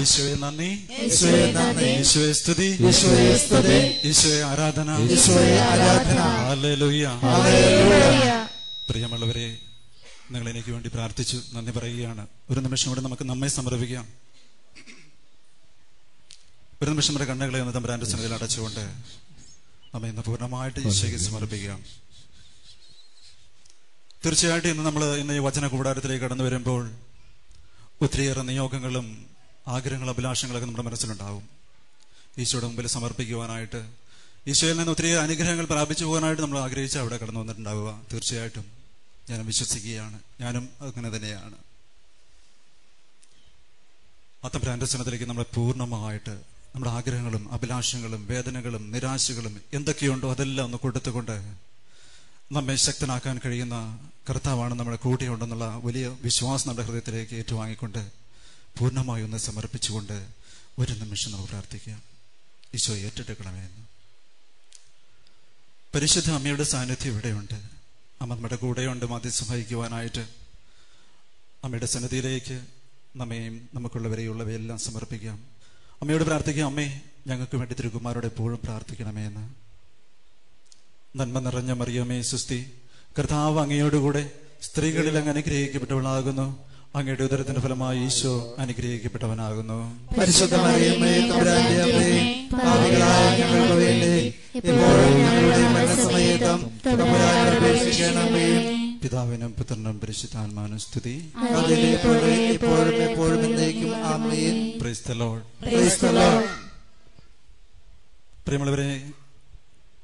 ഈശോയെ നന്ദി. ഈശോയെ സ്തുതി. ഈശോയെ ആരാധന. പ്രിയമുള്ളവരെ നിങ്ങൾ എനിക്ക് വേണ്ടി പ്രാർത്ഥിച്ചു നന്ദി പറയുകയാണ്. ഒരു നിമിഷം കൂടെ നമുക്ക് നമ്മെ സമർപ്പിക്കാം. ഒരു നിമിഷം വരെ കണ്ണുകളെ ഒന്ന് തമ്പരാന്റെ സന്നിധിയിൽ അടച്ചുകൊണ്ട് നമ്മെ ഇന്ന് പൂർണമായിട്ട് ഈശോയ്ക്ക് സമർപ്പിക്കാം. തീർച്ചയായിട്ടും ഇന്ന് നമ്മൾ ഇന്ന് ഈ വചന കൂടാരത്തിലേക്ക് കടന്നു വരുമ്പോൾ ഒത്തിരിയേറെ നിയോഗങ്ങളും ആഗ്രഹങ്ങളും അഭിലാഷങ്ങളൊക്കെ നമ്മുടെ മനസ്സിലുണ്ടാവും. ഈശോയുടെ മുമ്പിൽ സമർപ്പിക്കുവാനായിട്ട് ഈശോയിൽ നിന്ന് ഒത്തിരി അനുഗ്രഹങ്ങൾ പ്രാപിച്ചു പോകാനായിട്ട് നമ്മൾ ആഗ്രഹിച്ച് അവിടെ കടന്നു വന്നിട്ടുണ്ടാവുക. തീർച്ചയായിട്ടും ഞാൻ വിശ്വസിക്കുകയാണ്. ഞാനും അങ്ങനെ തന്നെയാണ്. അത്തം പ്രാന്തസനത്തിലേക്ക് നമ്മളെ പൂർണമായിട്ട് നമ്മുടെ ആഗ്രഹങ്ങളും അഭിലാഷങ്ങളും വേദനകളും നിരാശകളും എന്തൊക്കെയുണ്ടോ അതെല്ലാം ഒന്ന് കൊടുത്തുകൊണ്ട് നമ്മെ ശക്തനാക്കാൻ കഴിയുന്ന കർത്താവാണ് നമ്മുടെ കൂടെയുണ്ടെന്നുള്ള വലിയ വിശ്വാസം നമ്മുടെ ഹൃദയത്തിലേക്ക് ഏറ്റുവാങ്ങിക്കൊണ്ട് പൂർണമായി ഒന്ന് സമർപ്പിച്ചുകൊണ്ട് ഒരു നിമിഷം നമുക്ക് പ്രാർത്ഥിക്കാം. ഈശോ ഏറ്റെടുക്കണമേ എന്ന്. പരിശുദ്ധ അമ്മയുടെ സാന്നിധ്യം ഇവിടെയുണ്ട്. അമ്മ നമ്മുടെ കൂടെയുണ്ട്. മതി സഹായിക്കുവാനായിട്ട് അമ്മയുടെ സന്നിധിയിലേക്ക് നമ്മയും നമുക്കുള്ളവരെയുള്ളവയെല്ലാം സമർപ്പിക്കാം. അമ്മയോട് പ്രാർത്ഥിക്കാം. അമ്മേ ഞങ്ങൾക്ക് വേണ്ടി തിരുകുമാരോട് എപ്പോഴും പ്രാർത്ഥിക്കണമേ എന്ന്. നന്മ നിറഞ്ഞ മറിയമേ സുസ്തി. കർത്താവ് അങ്ങയോടുകൂടെ സ്ത്രീകളിൽ അങ്ങ് അനുഗ്രഹിക്കപ്പെട്ടവളാകുന്നു. അങ്ങയുടെ ഉദരത്തിന്റെ ഫലമായി ഈശോ അനുഗ്രഹിക്കപ്പെട്ടവനാകുന്നു. പിതാവിനും പുത്രനും പരിശുദ്ധാത്മാനും സ്തുതി. എപ്പോഴും. പ്രിയമുള്ളവരെ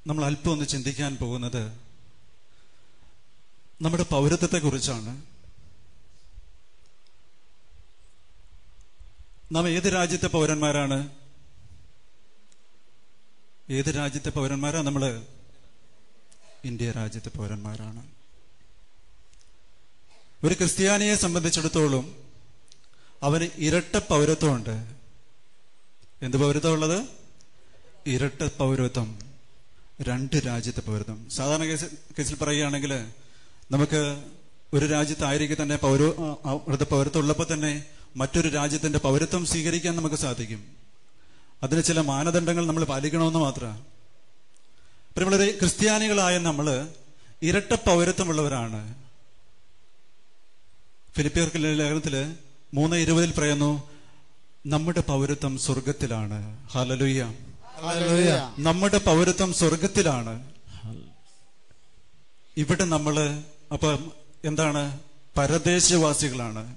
നമ്മൾ അല്പം ഒന്ന് ചിന്തിക്കാൻ പോകുന്നത് നമ്മുടെ പൗരത്വത്തെ കുറിച്ചാണ് നാം ഏത് രാജ്യത്തെ പൗരന്മാരാണ്? ഏത് രാജ്യത്തെ പൗരന്മാരാ നമ്മൾ ഇന്ത്യ രാജ്യത്തെ പൗരന്മാരാണ്. ഒരു ക്രിസ്ത്യാനിയെ സംബന്ധിച്ചിടത്തോളം അവന് ഇരട്ട പൗരത്വമുണ്ട്. എന്ത് പൗരത്വം ഉള്ളത്? ഇരട്ട പൗരത്വം. രണ്ട് രാജ്യത്തെ പൗരത്വം. സാധാരണ കേസ് കേസിൽ പറയുകയാണെങ്കിൽ നമുക്ക് ഒരു രാജ്യത്തായിരിക്കും തന്നെ പൗര അവിടുത്തെ പൗരത്വം ഉള്ളപ്പോൾ തന്നെ മറ്റൊരു രാജ്യത്തിന്റെ പൗരത്വം സ്വീകരിക്കാൻ നമുക്ക് സാധിക്കും. അതിന് ചില മാനദണ്ഡങ്ങൾ നമ്മൾ പാലിക്കണമെന്ന് മാത്രമാണ് പ്രിയമുള്ളവരെ ക്രിസ്ത്യാനികളായ നമ്മൾ ഇരട്ട പൗരത്വമുള്ളവരാണ്. ഫിലിപ്പിയർക്ക് ലേഖനത്തിൽ മൂന്ന് ഇരുപതിൽ പറയുന്നു നമ്മുടെ പൗരത്വം സ്വർഗത്തിലാണ് ഹാലലുയ്യ നമ്മുടെ പൗരത്വം സ്വർഗത്തിലാണ്. ഇവിടെ നമ്മൾ അപ്പൊ എന്താണ്? പരദേശവാസികളാണ്.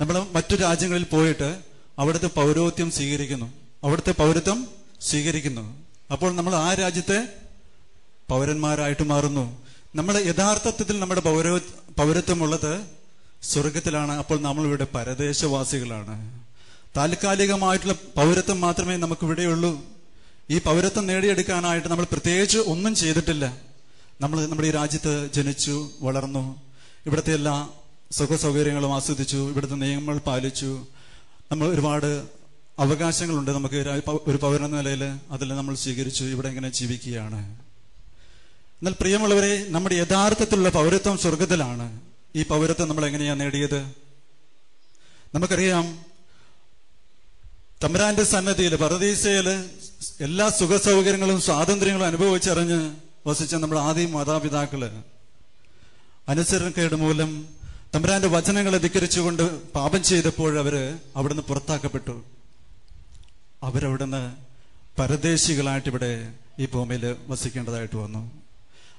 നമ്മൾ മറ്റു രാജ്യങ്ങളിൽ പോയിട്ട് അവിടുത്തെ പൗരോത്യം സ്വീകരിക്കുന്നു. അവിടുത്തെ പൗരത്വം സ്വീകരിക്കുന്നു. അപ്പോൾ നമ്മൾ ആ രാജ്യത്തെ പൗരന്മാരായിട്ട് മാറുന്നു. നമ്മൾ യഥാർത്ഥത്തിൽ നമ്മുടെ പൗര പൗരത്വമുള്ളത് സ്വർഗത്തിലാണ്. അപ്പോൾ നമ്മൾ ഇവിടെ പരദേശവാസികളാണ്. താൽക്കാലികമായിട്ടുള്ള പൗരത്വം മാത്രമേ നമുക്ക് ഇവിടെയുള്ളൂ ഈ പൗരത്വം നേടിയെടുക്കാനായിട്ട് നമ്മൾ പ്രത്യേകിച്ച് ഒന്നും ചെയ്തിട്ടില്ല. നമ്മൾ നമ്മുടെ ഈ രാജ്യത്ത് ജനിച്ചു വളർന്നു. ഇവിടുത്തെ എല്ലാ സുഖ സൗകര്യങ്ങളും ആസ്വദിച്ചു ഇവിടുത്തെ നിയമങ്ങൾ പാലിച്ചു. നമ്മൾ ഒരുപാട് അവകാശങ്ങളുണ്ട് നമുക്ക് ഒരു പൗരൻ നിലയിൽ അതെല്ലാം നമ്മൾ സ്വീകരിച്ചു ഇവിടെ ഇങ്ങനെ ജീവിക്കുകയാണ്. എന്നാൽ പ്രിയമുള്ളവരെ നമ്മുടെ യഥാർത്ഥത്തിലുള്ള പൗരത്വം സ്വർഗത്തിലാണ്. ഈ പൗരത്വം നമ്മൾ എങ്ങനെയാണ് നേടിയത്? നമുക്കറിയാം തമ്പുരാന്റെ സന്നദ്ധിയിൽ പറദീസയിൽ എല്ലാ സുഖ സൗകര്യങ്ങളും സ്വാതന്ത്ര്യങ്ങളും അനുഭവിച്ചറിഞ്ഞ് വസിച്ച നമ്മുടെ ആദ്യ മാതാപിതാക്കൾ അനുസരണക്കേട് മൂലം തമ്പരാന്റെ വചനങ്ങളെ ധിക്കരിച്ചുകൊണ്ട് പാപം ചെയ്തപ്പോൾ അവർ അവിടുന്ന് പുറത്താക്കപ്പെട്ടു. അവരവിടുന്ന് പരദേശികളായിട്ട് ഇവിടെ ഈ ഭൂമിയിൽ വസിക്കേണ്ടതായിട്ട് വന്നു.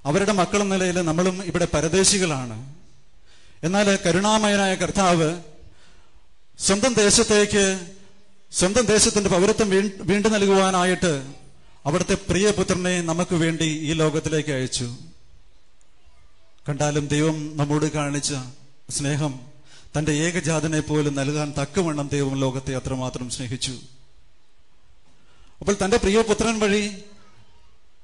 അവരുടെ മക്കളെന്ന നിലയിൽ നമ്മളും ഇവിടെ പരദേശികളാണ്. എന്നാൽ കരുണാമയനായ കർത്താവ് സ്വന്തം ദേശത്തേക്ക് സ്വന്തം ദേശത്തിന്റെ പൗരത്വം വീണ്ടും നൽകുവാനായിട്ട് അവിടുത്തെ പ്രിയപുത്രനെ നമുക്ക് വേണ്ടി ഈ ലോകത്തിലേക്ക് അയച്ചു. കണ്ടാലും ദൈവം നമ്മോട് കാണിച്ച സ്നേഹം തന്റെ ഏകജാതനെ പോലും നൽകാൻ തക്കവണ്ണം ദൈവം ലോകത്തെ അത്രമാത്രം സ്നേഹിച്ചു. അപ്പോൾ തന്റെ പ്രിയപുത്രൻ വഴി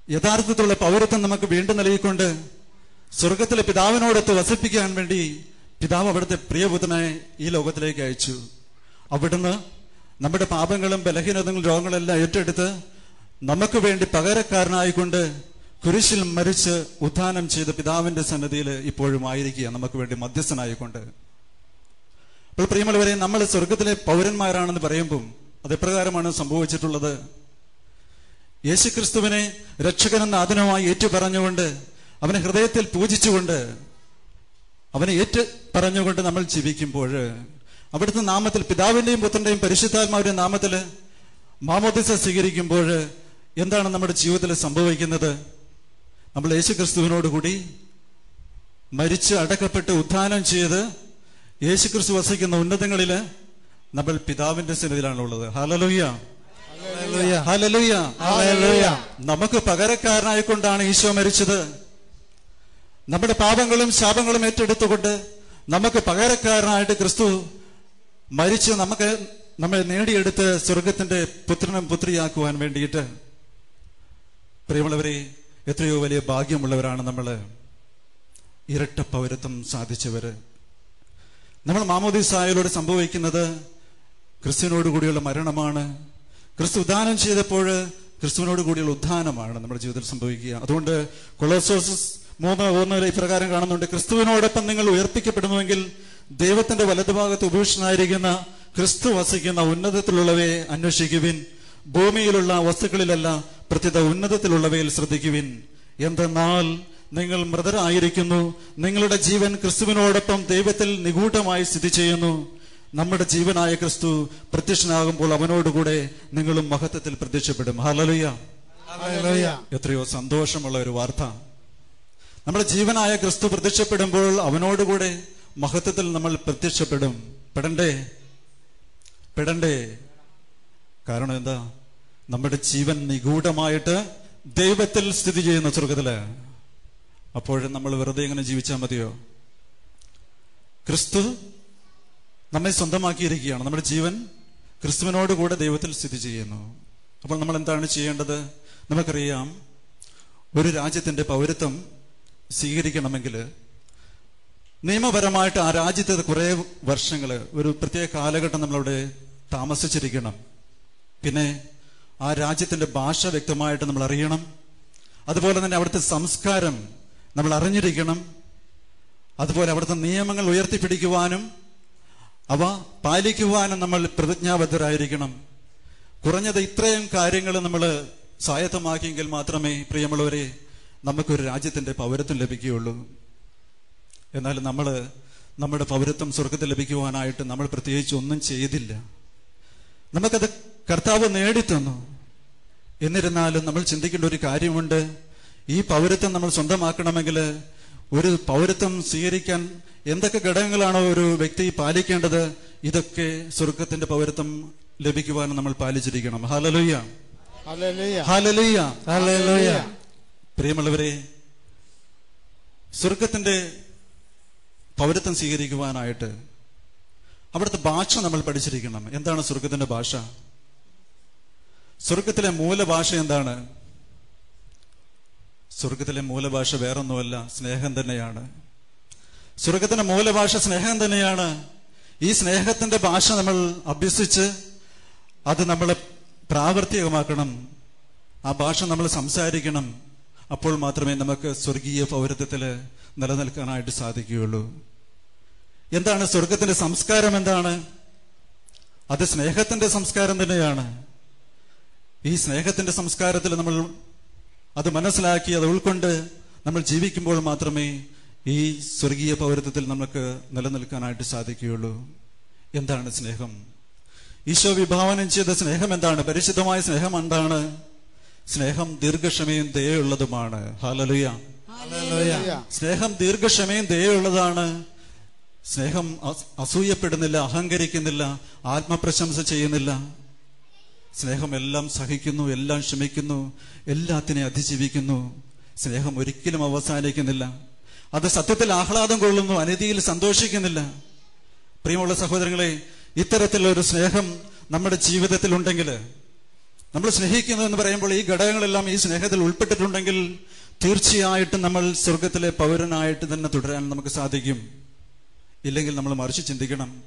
യഥാർത്ഥത്തിലുള്ള പൗരത്വം നമുക്ക് വീണ്ടും നൽകിക്കൊണ്ട് സ്വർഗത്തിലെ പിതാവിനോടൊത്ത് വസിപ്പിക്കാൻ വേണ്ടി പിതാവ് അവിടുത്തെ പ്രിയപുത്രനെ ഈ ലോകത്തിലേക്ക് അയച്ചു. അവിടുന്ന് നമ്മുടെ പാപങ്ങളും ബലഹീനതകളും രോഗങ്ങളെല്ലാം ഏറ്റെടുത്ത് നമുക്ക് വേണ്ടി പകരക്കാരനായിക്കൊണ്ട് കുരിശിൽ മരിച്ച് ഉത്ഥാനം ചെയ്ത പിതാവിന്റെ സന്നദ്ധിയിൽ ഇപ്പോഴും ആയിരിക്കുക. നമുക്ക് വേണ്ടി മധ്യസ്ഥനായിക്കൊണ്ട്. അപ്പോൾ പ്രിയമുള്ളവരെ നമ്മൾ സ്വർഗത്തിലെ പൗരന്മാരാണെന്ന് പറയുമ്പം അത് എപ്രകാരമാണ് സംഭവിച്ചിട്ടുള്ളത്. യേശുക്രിസ്തുവിനെ രക്ഷകനെന്ന ആദനമായി ഏറ്റു പറഞ്ഞുകൊണ്ട് അവനെ ഹൃദയത്തിൽ പൂജിച്ചുകൊണ്ട് അവനെ ഏറ്റു പറഞ്ഞുകൊണ്ട് നമ്മൾ ജീവിക്കുമ്പോൾ അവിടുത്തെ നാമത്തിൽ പിതാവിന്റെയും പുത്രന്റെയും പരിശുദ്ധാത്മാവിന്റെ നാമത്തിൽ മാമോദിസ സ്വീകരിക്കുമ്പോൾ എന്താണ് നമ്മുടെ ജീവിതത്തിൽ സംഭവിക്കുന്നത്? നമ്മൾ യേശുക്രിസ്തുവിനോട് കൂടി മരിച്ച് അടക്കപ്പെട്ട് ഉത്ഥാനം ചെയ്ത് യേശുക്രിസ്തു വസിക്കുന്ന ഉന്നതങ്ങളിൽ നമ്മൾ പിതാവിന്റെ സന്നിധിയിലാണുള്ളത്. ഹലലുയ്യ. ഹാലലുയ്യ. നമുക്ക് പകരക്കാരനായിക്കൊണ്ടാണ് ഈശോ മരിച്ചത്. നമ്മുടെ പാപങ്ങളും ശാപങ്ങളും ഏറ്റെടുത്തുകൊണ്ട് നമുക്ക് പകരക്കാരനായിട്ട് ക്രിസ്തു മരിച്ച് നമുക്ക് നമ്മെ നേടിയെടുത്ത് സ്വർഗത്തിന്റെ പുത്രനും പുത്രിയാക്കുവാൻ വേണ്ടിയിട്ട് പ്രിയമുള്ളവരെ എത്രയോ വലിയ ഭാഗ്യമുള്ളവരാണ് നമ്മൾ ഇരട്ട പൗരത്വം സാധിച്ചവര്. നമ്മൾ മാമോദിസായലോട് സംഭവിക്കുന്നത് ക്രിസ്തുവിനോട് കൂടിയുള്ള മരണമാണ്. ക്രിസ്തു ഉദ്ധാനം ചെയ്തപ്പോൾ ക്രിസ്തുവിനോട് കൂടിയുള്ള ഉദ്ധാനമാണ് നമ്മുടെ ജീവിതത്തിൽ സംഭവിക്കുക. അതുകൊണ്ട് കൊളോസോസ് മൂന്ന് ഒന്നിൽ ഇപ്രകാരം കാണുന്നുണ്ട് ക്രിസ്തുവിനോടൊപ്പം നിങ്ങൾ ഉയർപ്പിക്കപ്പെടുന്നുവെങ്കിൽ ദൈവത്തിന്റെ വലതുഭാഗത്ത് ഉപേക്ഷനായിരിക്കുന്ന ക്രിസ്തു വസിക്കുന്ന ഉന്നതത്തിലുള്ളവയെ അന്വേഷിക്കുവിൻ. ഭൂമിയിലുള്ള വസ്തുക്കളിലല്ല പ്രത്യേക ഉന്നതത്തിലുള്ളവയിൽ ശ്രദ്ധിക്കുവിൻ. എന്തെന്നാൽ നിങ്ങൾ മൃതരായിരിക്കുന്നു. നിങ്ങളുടെ ജീവൻ ക്രിസ്തുവിനോടൊപ്പം ദൈവത്തിൽ നിഗൂഢമായി സ്ഥിതി ചെയ്യുന്നു. നമ്മുടെ ജീവനായ ക്രിസ്തു പ്രത്യക്ഷനാകുമ്പോൾ അവനോടുകൂടെ നിങ്ങളും മഹത്വത്തിൽ പ്രത്യക്ഷപ്പെടും. ഹല്ലേലൂയ. എത്രയോ സന്തോഷമുള്ള ഒരു വാർത്ത. നമ്മുടെ ജീവനായ ക്രിസ്തു പ്രത്യക്ഷപ്പെടുമ്പോൾ അവനോടുകൂടെ മഹത്വത്തിൽ നമ്മൾ പ്രത്യക്ഷപ്പെടും. പെടണ്ടേ? പെടണ്ടേ? കാരണം എന്താ? നമ്മുടെ ജീവൻ നിഗൂഢമായിട്ട് ദൈവത്തിൽ സ്ഥിതി ചെയ്യുന്ന സ്വർഗത്തിൽ. അപ്പോഴും നമ്മൾ വെറുതെ ഇങ്ങനെ ജീവിച്ചാൽ മതിയോ? ക്രിസ്തു നമ്മെ സ്വന്തമാക്കിയിരിക്കുകയാണ്. നമ്മുടെ ജീവൻ ക്രിസ്തുവിനോട് കൂടെ ദൈവത്തിൽ സ്ഥിതി ചെയ്യുന്നു. അപ്പോൾ നമ്മൾ എന്താണ് ചെയ്യേണ്ടത്? നമുക്കറിയാം ഒരു രാജ്യത്തിന്റെ പൗരത്വം സ്വീകരിക്കണമെങ്കിൽ നിയമപരമായിട്ട് ആ രാജ്യത്തെ കുറെ വർഷങ്ങൾ ഒരു പ്രത്യേക കാലഘട്ടം നമ്മളവിടെ താമസിച്ചിരിക്കണം. പിന്നെ ആ രാജ്യത്തിന്റെ ഭാഷ വ്യക്തമായിട്ട് നമ്മൾ അറിയണം. അതുപോലെ തന്നെ അവിടുത്തെ സംസ്കാരം നമ്മൾ അറിഞ്ഞിരിക്കണം. അതുപോലെ അവിടുത്തെ നിയമങ്ങൾ ഉയർത്തിപ്പിടിക്കുവാനും അവ പാലിക്കുവാനും നമ്മൾ പ്രതിജ്ഞാബദ്ധരായിരിക്കണം. കുറഞ്ഞത് ഇത്രയും കാര്യങ്ങൾ നമ്മൾ സ്വായത്തമാക്കിയെങ്കിൽ മാത്രമേ പ്രിയമുള്ളവരെ നമുക്കൊരു രാജ്യത്തിന്റെ പൗരത്വം ലഭിക്കുകയുള്ളൂ. എന്നാൽ നമ്മൾ നമ്മുടെ പൗരത്വം സ്വർഗത്തിൽ ലഭിക്കുവാനായിട്ട് നമ്മൾ പ്രത്യേകിച്ച് ഒന്നും ചെയ്തില്ല. നമുക്കത് കർത്താവ് നേടിത്തന്നു. എന്നിരുന്നാലും നമ്മൾ ചിന്തിക്കേണ്ട ഒരു കാര്യമുണ്ട്. ഈ പൗരത്വം നമ്മൾ സ്വന്തമാക്കണമെങ്കിൽ ഒരു പൗരത്വം സ്വീകരിക്കാൻ എന്തൊക്കെ ഘടകങ്ങളാണോ ഒരു വ്യക്തി പാലിക്കേണ്ടത് ഇതൊക്കെ സ്വർഗത്തിന്റെ പൗരത്വം ലഭിക്കുവാൻ നമ്മൾ പാലിച്ചിരിക്കണം. ഹാലലുയ്യ. ഹാലലുയ്യ. പ്രിയമുള്ളവരെ സ്വർഗത്തിന്റെ പൗരത്വം സ്വീകരിക്കുവാനായിട്ട് അവിടുത്തെ ഭാഷ നമ്മൾ പഠിച്ചിരിക്കണം. എന്താണ് സ്വർഗത്തിന്റെ ഭാഷ? സ്വർഗത്തിലെ മൂലഭാഷ എന്താണ്? സ്വർഗത്തിലെ മൂലഭാഷ വേറൊന്നുമല്ല സ്നേഹം തന്നെയാണ്. സ്വർഗത്തിന്റെ മൂലഭാഷ സ്നേഹം തന്നെയാണ്. ഈ സ്നേഹത്തിന്റെ ഭാഷ നമ്മൾ അഭ്യസിച്ച് അത് നമ്മൾ പ്രാവർത്തികമാക്കണം. ആ ഭാഷ നമ്മൾ സംസാരിക്കണം. അപ്പോൾ മാത്രമേ നമുക്ക് സ്വർഗീയ പൗരത്വത്തിൽ നിലനിൽക്കാനായിട്ട് സാധിക്കുകയുള്ളൂ. എന്താണ് സ്വർഗത്തിന്റെ സംസ്കാരം എന്താണ്? അത് സ്നേഹത്തിന്റെ സംസ്കാരം തന്നെയാണ്. ഈ സ്നേഹത്തിന്റെ സംസ്കാരത്തിൽ നമ്മൾ അത് മനസ്സിലാക്കി അത് ഉൾക്കൊണ്ട് നമ്മൾ ജീവിക്കുമ്പോൾ മാത്രമേ ഈ സ്വർഗീയ പൗരത്വത്തിൽ നമുക്ക് നിലനിൽക്കാനായിട്ട് സാധിക്കുകയുള്ളൂ. എന്താണ് സ്നേഹം? ഈശോ വിഭാവനം ചെയ്ത സ്നേഹം എന്താണ്? പരിശുദ്ധമായ സ്നേഹം എന്താണ്? സ്നേഹം ദീർഘക്ഷമയും ദയുള്ളതുമാണ് ഹാലലുയ. സ്നേഹം ദീർഘക്ഷമയും ദയുള്ളതാണ് സ്നേഹം അസൂയപ്പെടുന്നില്ല അഹങ്കരിക്കുന്നില്ല ആത്മപ്രശംസ ചെയ്യുന്നില്ല. സ്നേഹം എല്ലാം സഹിക്കുന്നു എല്ലാം ക്ഷമിക്കുന്നു എല്ലാത്തിനെ അതിജീവിക്കുന്നു. സ്നേഹം ഒരിക്കലും അവസാനിക്കുന്നില്ല. അത് സത്യത്തിൽ ആഹ്ലാദം കൊള്ളുന്നു അനീതിയിൽ സന്തോഷിക്കുന്നില്ല. പ്രിയമുള്ള സഹോദരങ്ങളെ ഇത്തരത്തിലുള്ള ഒരു സ്നേഹം നമ്മുടെ ജീവിതത്തിൽ ഉണ്ടെങ്കിൽ നമ്മൾ സ്നേഹിക്കുന്നു എന്ന് പറയുമ്പോൾ ഈ ഘടകങ്ങളെല്ലാം ഈ സ്നേഹത്തിൽ ഉൾപ്പെട്ടിട്ടുണ്ടെങ്കിൽ തീർച്ചയായിട്ടും നമ്മൾ സ്വർഗത്തിലെ പൗരനായിട്ട് തന്നെ തുടരാൻ നമുക്ക് സാധിക്കും. ഇല്ലെങ്കിൽ നമ്മൾ മറിച്ച് ചിന്തിക്കണം.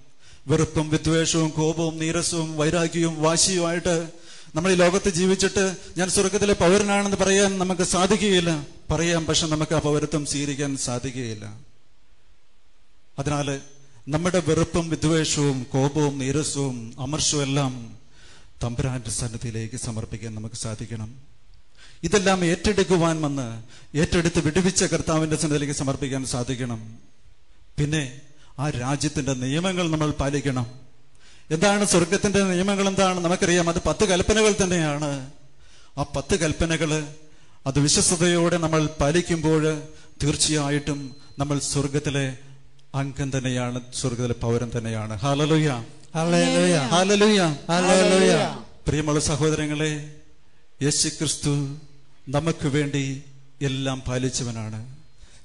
വെറുപ്പും വിദ്വേഷവും കോപവും നീരസവും വൈരാഗ്യവും വാശിയുമായിട്ട് നമ്മൾ ഈ ലോകത്ത് ജീവിച്ചിട്ട് ഞാൻ സ്വർഗത്തിലെ പൗരനാണെന്ന് പറയാൻ നമുക്ക് സാധിക്കുകയില്ല. പറയാം പക്ഷെ നമുക്ക് ആ പൗരത്വം സ്വീകരിക്കാൻ സാധിക്കുകയില്ല. അതിനാൽ നമ്മുടെ വെറുപ്പും വിദ്വേഷവും കോപവും നീരസവും അമർഷവും എല്ലാം തമ്പുരാന്റെ സന്നിധിയിലേക്ക് സമർപ്പിക്കാൻ നമുക്ക് സാധിക്കണം. ഇതെല്ലാം ഏറ്റെടുക്കുവാൻ വന്ന് ഏറ്റെടുത്ത് വിടുവിച്ച കർത്താവിന്റെ സന്നിധിയിലേക്ക് സമർപ്പിക്കാൻ സാധിക്കണം. പിന്നെ ആ രാജ്യത്തിന്റെ നിയമങ്ങൾ നമ്മൾ പാലിക്കണം. എന്താണ് സ്വർഗത്തിന്റെ നിയമങ്ങൾ എന്താണ്? നമുക്കറിയാം അത് പത്ത് കൽപ്പനകൾ തന്നെയാണ്. ആ പത്ത് കൽപ്പനകൾ അത് വിശ്വസ്തയോടെ നമ്മൾ പാലിക്കുമ്പോൾ തീർച്ചയായിട്ടും നമ്മൾ സ്വർഗത്തിലെ അംഗം തന്നെയാണ് സ്വർഗത്തിലെ പൗരം തന്നെയാണ്. Hallelujah hallelujah. പ്രിയമുള്ള സഹോദരങ്ങളെ യേശു ക്രിസ്തു നമുക്ക് വേണ്ടി എല്ലാം പാലിച്ചവനാണ്.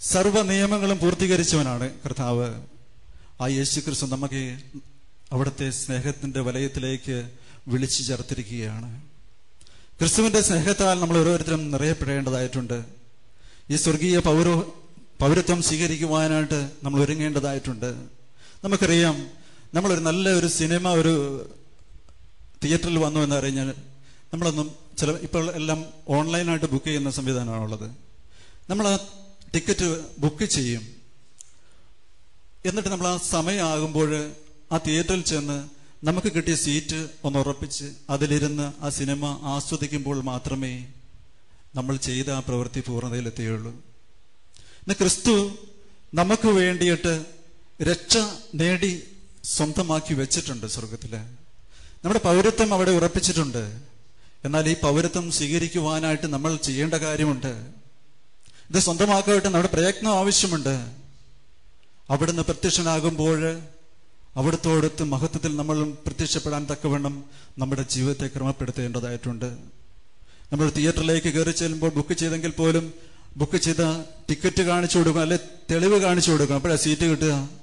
സർവ നിയമങ്ങളും പൂർത്തീകരിച്ചവനാണ് കർത്താവ്. ആ യേശു ക്രിസ്തു നമുക്ക് അവിടുത്തെ സ്നേഹത്തിന്റെ വലയത്തിലേക്ക് വിളിച്ചു ചേർത്തിരിക്കുകയാണ്. ക്രിസ്തുവിന്റെ സ്നേഹത്താൽ നമ്മൾ ഓരോരുത്തരും നിറയപ്പെടേണ്ടതായിട്ടുണ്ട്. ഈ സ്വർഗീയ പൗര പൗരത്വം സ്വീകരിക്കുവാനായിട്ട് നമ്മൾ ഒരുങ്ങേണ്ടതായിട്ടുണ്ട്. നമുക്കറിയാം നമ്മളൊരു നല്ല ഒരു സിനിമ ഒരു തിയേറ്ററിൽ വന്നു എന്ന് അറിഞ്ഞാൽ നമ്മളൊന്നും ചില ഇപ്പോൾ എല്ലാം ഓൺലൈനായിട്ട് ബുക്ക് ചെയ്യുന്ന സംവിധാനമാണുള്ളത്. നമ്മൾ ആ ടിക്കറ്റ് ബുക്ക് ചെയ്യും. എന്നിട്ട് നമ്മൾ ആ സമയമാകുമ്പോൾ ആ തിയേറ്ററിൽ ചെന്ന് നമുക്ക് കിട്ടിയ സീറ്റ് ഒന്ന് ഉറപ്പിച്ച് അതിലിരുന്ന് ആ സിനിമ ആസ്വദിക്കുമ്പോൾ മാത്രമേ നമ്മൾ ചെയ്ത ആ പ്രവൃത്തി പൂർണതയിലെത്തുകയുള്ളൂ ഇന്ന് ക്രിസ്തു നമുക്ക് വേണ്ടിയിട്ട് രക്ഷ നേടി സ്വന്തമാക്കി വെച്ചിട്ടുണ്ട് സ്വർഗത്തിൽ. നമ്മുടെ പൗരത്വം അവിടെ ഉറപ്പിച്ചിട്ടുണ്ട്. എന്നാൽ ഈ പൗരത്വം സ്വീകരിക്കുവാനായിട്ട് നമ്മൾ ചെയ്യേണ്ട കാര്യമുണ്ട്. ഇത് സ്വന്തമാക്കാനായിട്ട് നമ്മുടെ പ്രയത്നം ആവശ്യമുണ്ട്. അവിടുന്ന് പ്രത്യക്ഷനാകുമ്പോൾ അവിടുത്തോടൊത്ത് മഹത്വത്തിൽ നമ്മൾ പ്രത്യക്ഷപ്പെടാൻ തക്കവണ്ണം നമ്മുടെ ജീവിതത്തെ ക്രമപ്പെടുത്തേണ്ടതായിട്ടുണ്ട്. നമ്മൾ തിയേറ്ററിലേക്ക് കയറി ചെല്ലുമ്പോൾ ബുക്ക് ചെയ്തെങ്കിൽ പോലും ബുക്ക് ചെയ്ത ടിക്കറ്റ് കാണിച്ചു കൊടുക്കുക അല്ലെ തെളിവ് കാണിച്ചു കൊടുക്കുക അപ്പോഴാണ് സീറ്റ് കിട്ടുക.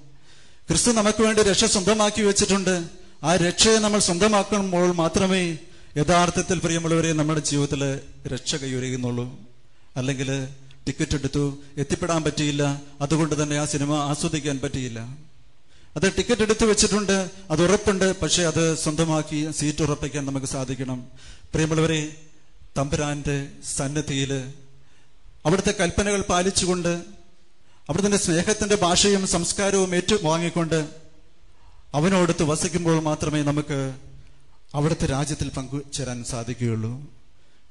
ക്രിസ്തു നമുക്ക് വേണ്ടി രക്ഷ സ്വന്തമാക്കി വെച്ചിട്ടുണ്ട്. ആ രക്ഷയെ നമ്മൾ സ്വന്തമാക്കുമ്പോൾ മാത്രമേ യഥാർത്ഥത്തിൽ പ്രിയമുള്ളവരെ നമ്മുടെ ജീവിതത്തിൽ രക്ഷ കൈവരികുന്നുള്ളൂ അല്ലെങ്കിൽ ടിക്കറ്റ് എടുത്തു എത്തിപ്പെടാൻ പറ്റിയില്ല. അതുകൊണ്ട് തന്നെ ആ സിനിമ ആസ്വദിക്കാൻ പറ്റിയില്ല. അത് ടിക്കറ്റ് എടുത്തു വെച്ചിട്ടുണ്ട്. അത് ഉറപ്പുണ്ട്. പക്ഷെ അത് സ്വന്തമാക്കി സീറ്റ് ഉറപ്പിക്കാൻ നമുക്ക് സാധിക്കണം. പ്രിയമുള്ളവരെ തമ്പുരാന്റെ സന്നദ്ധിയിൽ അവിടുത്തെ കൽപ്പനകൾ പാലിച്ചുകൊണ്ട് അവിടുത്തെ സ്നേഹത്തിന്റെ ഭാഷയും സംസ്കാരവും ഏറ്റവും വാങ്ങിക്കൊണ്ട് അവനോടത്ത് വസിക്കുമ്പോൾ മാത്രമേ നമുക്ക് അവിടുത്തെ രാജ്യത്തിൽ പങ്കുചേരാൻ സാധിക്കുകയുള്ളൂ.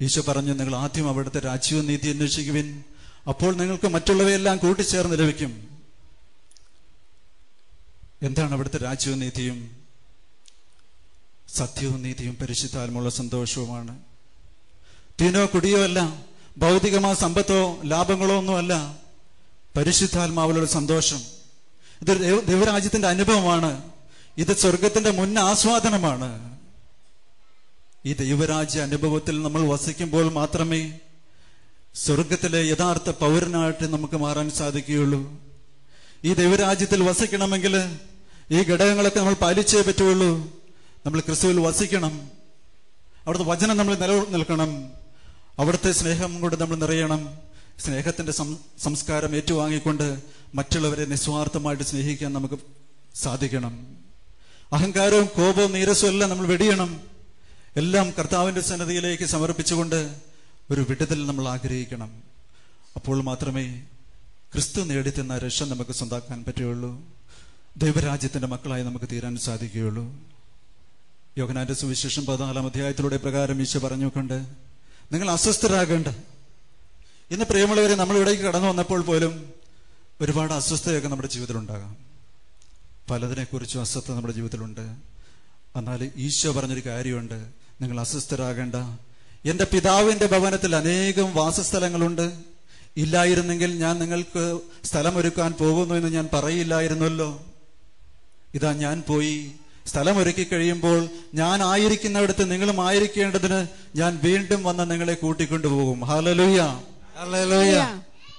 ഈശോ പറഞ്ഞു നിങ്ങൾ ആദ്യം അവിടുത്തെ രാജ്യവും നീതി അന്വേഷിക്കുവിൻ. അപ്പോൾ നിങ്ങൾക്ക് മറ്റുള്ളവയെല്ലാം കൂട്ടിച്ചേർന്ന് ലഭിക്കും. എന്താണ് അവിടുത്തെ രാജ്യവും നീതിയും? സത്യവും നീതിയും പരിശുദ്ധാത്മുള്ള സന്തോഷവുമാണ്. തീനോ കുടിയോ അല്ല ഭൗതികമോ സമ്പത്തോ ലാഭങ്ങളോ ഒന്നുമല്ല. പരിശുദ്ധാത്മാവിലുള്ള സന്തോഷം. ഇത് ദൈവരാജ്യത്തിന്റെ അനുഭവമാണ്. ഇത് സ്വർഗത്തിന്റെ മുൻ ആസ്വാദനമാണ്. ഈ ദൈവരാജ്യ അനുഭവത്തിൽ നമ്മൾ വസിക്കുമ്പോൾ മാത്രമേ സ്വർഗത്തിലെ യഥാർത്ഥ പൗരനായിട്ട് നമുക്ക് മാറാൻ സാധിക്കുകയുള്ളൂ. ഈ ദൈവരാജ്യത്തിൽ വസിക്കണമെങ്കിൽ ഈ ഘടകങ്ങളൊക്കെ നമ്മൾ പാലിച്ചേ പറ്റുള്ളൂ. നമ്മൾ ക്രിസ്തുവിൽ വസിക്കണം. അവിടുത്തെ വചനം നമ്മൾ നിലനിൽക്കണം. അവിടുത്തെ സ്നേഹം കൊണ്ട് നമ്മൾ നിറയണം. സ്നേഹത്തിന്റെ സംസ്കാരം ഏറ്റുവാങ്ങിക്കൊണ്ട് മറ്റുള്ളവരെ നിസ്വാർത്ഥമായിട്ട് സ്നേഹിക്കാൻ നമുക്ക് സാധിക്കണം. അഹങ്കാരവും കോപവും നീരസവും എല്ലാം നമ്മൾ വെടിയണം. എല്ലാം കർത്താവിന്റെ സന്നദ്ധിയിലേക്ക് സമർപ്പിച്ചുകൊണ്ട് ഒരു വിടുതൽ നമ്മൾ ആഗ്രഹിക്കണം. അപ്പോൾ മാത്രമേ ക്രിസ്തു നേടിത്തന്ന രക്ഷ നമുക്ക് സ്വന്താക്കാൻ പറ്റുകയുള്ളൂ. ദൈവരാജ്യത്തിന്റെ മക്കളായി നമുക്ക് തീരാൻ സാധിക്കുകയുള്ളൂ. യോഗനാന്റെ സുവിശേഷം പതിനാലാം അധ്യായത്തിലൂടെ പ്രകാരം ഈശോ പറഞ്ഞുകൊണ്ട് നിങ്ങൾ അസ്വസ്ഥരാകേണ്ട. ഇന്ന് പ്രിയമുള്ളവരെ നമ്മൾ ഇവിടേക്ക് കടന്നു വന്നപ്പോൾ പോലും ഒരുപാട് അസ്വസ്ഥതയൊക്കെ നമ്മുടെ ജീവിതത്തിൽ ജീവിതത്തിലുണ്ടാകാം. പലതിനെക്കുറിച്ചും അസ്വസ്ഥത നമ്മുടെ ജീവിതത്തിലുണ്ട്. എന്നാൽ ഈശോ പറഞ്ഞൊരു കാര്യമുണ്ട്. നിങ്ങൾ അസ്വസ്ഥരാകേണ്ട. എന്റെ പിതാവിന്റെ ഭവനത്തിൽ അനേകം വാസസ്ഥലങ്ങളുണ്ട്. ഇല്ലായിരുന്നെങ്കിൽ ഞാൻ നിങ്ങൾക്ക് സ്ഥലമൊരുക്കാൻ പോകുന്നു എന്ന് ഞാൻ പറയില്ലായിരുന്നല്ലോ. ഇതാ ഞാൻ പോയി. സ്ഥലമൊരുക്കി കഴിയുമ്പോൾ ഞാൻ ആയിരിക്കുന്നിടത്ത് നിങ്ങളും ആയിരിക്കേണ്ടതിന് ഞാൻ വീണ്ടും വന്ന് നിങ്ങളെ കൂട്ടിക്കൊണ്ടുപോകും. ഹാലലുയ്യ